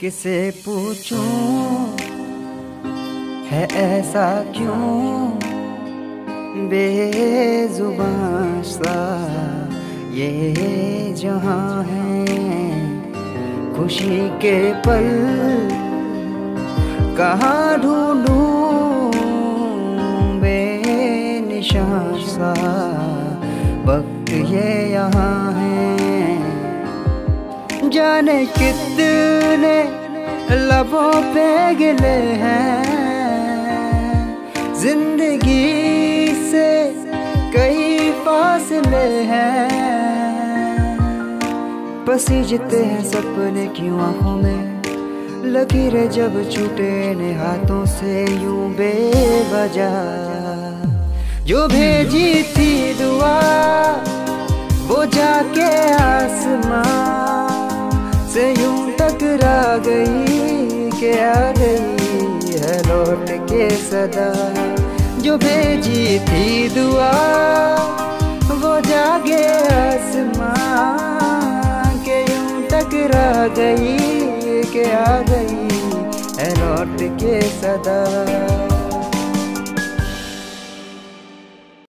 किसे पूछूँ? है ऐसा क्यों? बेजुबान सा ये जहाँ है। खुशी के पल कहाँ ढूंढूं? बेनिशान सा वक्त ये यहाँ है। जाने कितने लबों पे गिले हैं। ज़िंदगी से कई फासले हैं। पसी पसीजते हैं सपने क्यों आँखों में? लकीरें जब छूटे ने हाथों से यूँ बेवजह। जो भेजी थी दुआ, वो जाके आसमां से यूँ टकरा गई। के आ गई है लौट के सदा। जो भेजी थी दुआ, वो जागे आसमां के यूँ टकरा गई, के आ गई है लौट के सदा।